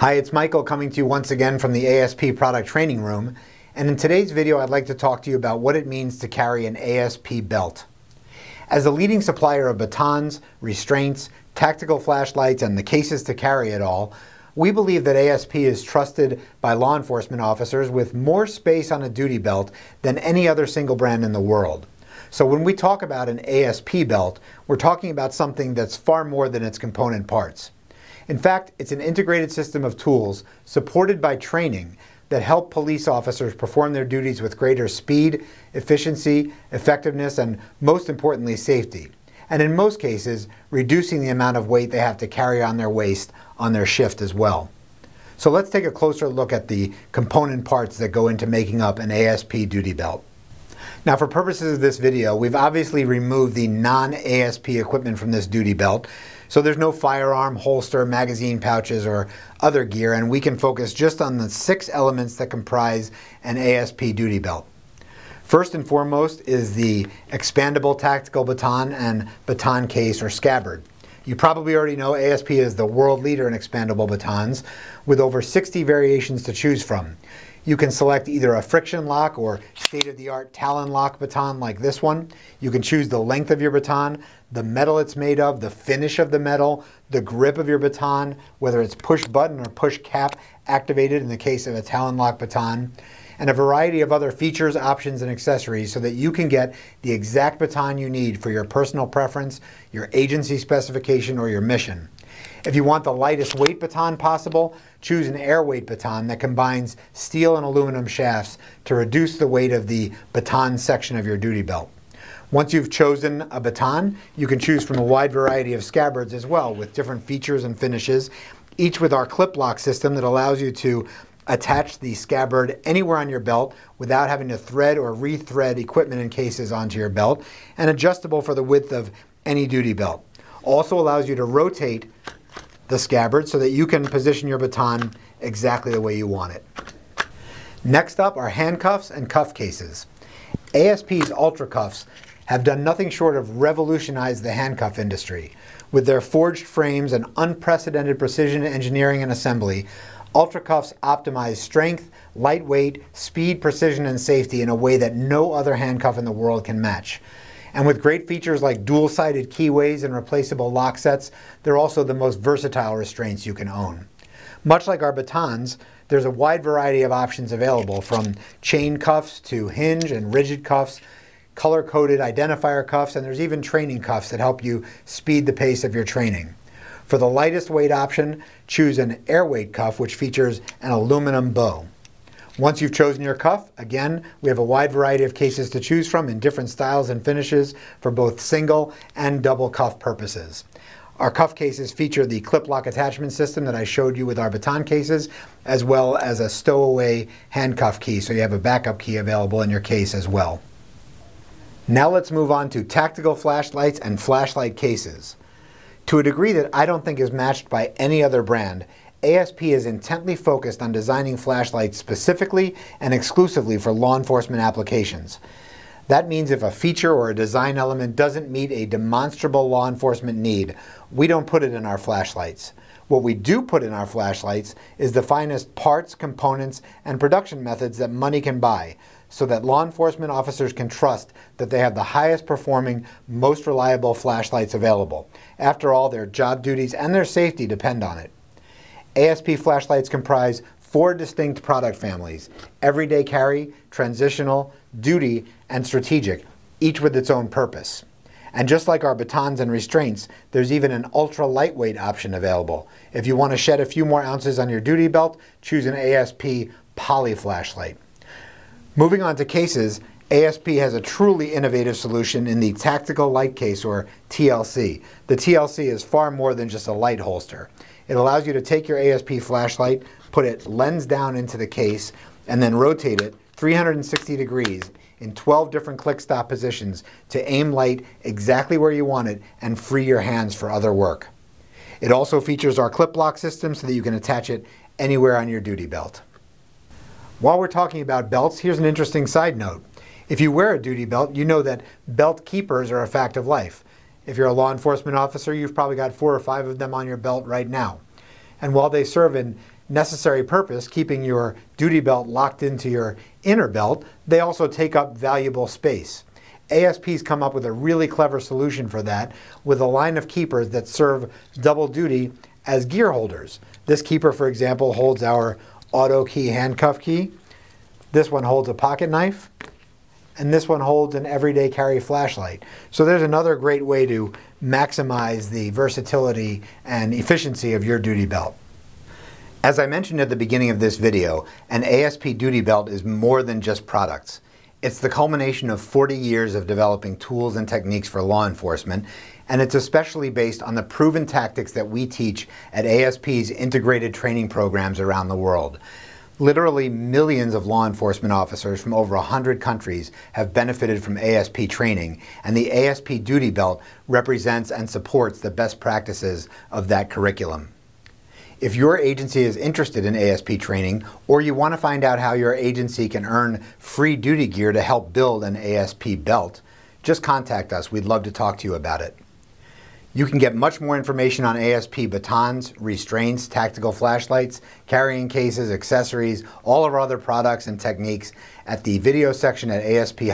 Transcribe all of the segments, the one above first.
Hi, it's Michael coming to you once again from the ASP Product Training Room. And in today's video, I'd like to talk to you about what it means to carry an ASP belt. As a leading supplier of batons, restraints, tactical flashlights, and the cases to carry it all, we believe that ASP is trusted by law enforcement officers with more space on a duty belt than any other single brand in the world. So when we talk about an ASP belt, we're talking about something that's far more than its component parts. In fact, it's an integrated system of tools supported by training that help police officers perform their duties with greater speed, efficiency, effectiveness, and most importantly, safety. And in most cases, reducing the amount of weight they have to carry on their waist on their shift as well. So let's take a closer look at the component parts that go into making up an ASP duty belt. Now for purposes of this video, we've obviously removed the non-ASP equipment from this duty belt. So there's no firearm, holster, magazine pouches, or other gear, and we can focus just on the six elements that comprise an ASP duty belt. First and foremost is the expandable tactical baton and baton case or scabbard. You probably already know ASP is the world leader in expandable batons with over 60 variations to choose from. You can select either a Friction Loc or state-of-the-art talon lock baton like this one. You can choose the length of your baton, the metal it's made of, the finish of the metal, the grip of your baton, whether it's push button or push cap activated in the case of a talon lock baton, and a variety of other features, options, and accessories so that you can get the exact baton you need for your personal preference, your agency specification, or your mission. If you want the lightest weight baton possible, choose an airweight baton that combines steel and aluminum shafts to reduce the weight of the baton section of your duty belt. Once you've chosen a baton, you can choose from a wide variety of scabbards as well with different features and finishes, each with our clip lock system that allows you to attach the scabbard anywhere on your belt without having to thread or rethread equipment and cases onto your belt, and adjustable for the width of any duty belt. Also allows you to rotate the scabbard so that you can position your baton exactly the way you want it. Next up are handcuffs and cuff cases. ASP's Ultra Cuffs have done nothing short of revolutionize the handcuff industry. With their forged frames and unprecedented precision engineering and assembly, Ultra Cuffs optimize strength, lightweight, speed, precision, and safety in a way that no other handcuff in the world can match. And with great features like dual-sided keyways and replaceable lock sets, they're also the most versatile restraints you can own. Much like our batons, there's a wide variety of options available from chain cuffs to hinge and rigid cuffs, color-coded identifier cuffs, and there's even training cuffs that help you speed the pace of your training. For the lightest weight option, choose an airweight cuff which features an aluminum bow. Once you've chosen your cuff, again, we have a wide variety of cases to choose from in different styles and finishes for both single and double cuff purposes. Our cuff cases feature the clip lock attachment system that I showed you with our baton cases, as well as a stowaway handcuff key, so you have a backup key available in your case as well. Now let's move on to tactical flashlights and flashlight cases. To a degree that I don't think is matched by any other brand, ASP is intently focused on designing flashlights specifically and exclusively for law enforcement applications. That means if a feature or a design element doesn't meet a demonstrable law enforcement need, we don't put it in our flashlights. What we do put in our flashlights is the finest parts, components, and production methods that money can buy, so that law enforcement officers can trust that they have the highest performing, most reliable flashlights available. After all, their job duties and their safety depend on it. ASP flashlights comprise four distinct product families, everyday carry, transitional, duty, and strategic, each with its own purpose. And just like our batons and restraints, there's even an ultra lightweight option available. If you want to shed a few more ounces on your duty belt, choose an ASP poly flashlight. Moving on to cases, ASP has a truly innovative solution in the Tactical Light Case, or TLC. The TLC is far more than just a light holster. It allows you to take your ASP flashlight, put it lens down into the case, and then rotate it 360 degrees in 12 different click stop positions to aim light exactly where you want it and free your hands for other work. It also features our clip lock system so that you can attach it anywhere on your duty belt. While we're talking about belts, here's an interesting side note. If you wear a duty belt, you know that belt keepers are a fact of life. If you're a law enforcement officer, you've probably got four or five of them on your belt right now. And while they serve in necessary purpose, keeping your duty belt locked into your inner belt, they also take up valuable space. ASP's come up with a really clever solution for that with a line of keepers that serve double duty as gear holders. This keeper, for example, holds our auto key handcuff key. This one holds a pocket knife. And this one holds an everyday carry flashlight. So there's another great way to maximize the versatility and efficiency of your duty belt. As I mentioned at the beginning of this video, an ASP duty belt is more than just products. It's the culmination of 40 years of developing tools and techniques for law enforcement, and it's especially based on the proven tactics that we teach at ASP's integrated training programs around the world. Literally millions of law enforcement officers from over 100 countries have benefited from ASP training, and the ASP duty belt represents and supports the best practices of that curriculum. If your agency is interested in ASP training, or you want to find out how your agency can earn free duty gear to help build an ASP belt, just contact us. We'd love to talk to you about it. You can get much more information on ASP batons, restraints, tactical flashlights, carrying cases, accessories, all of our other products and techniques at the video section at asp-usa.com.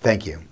Thank you.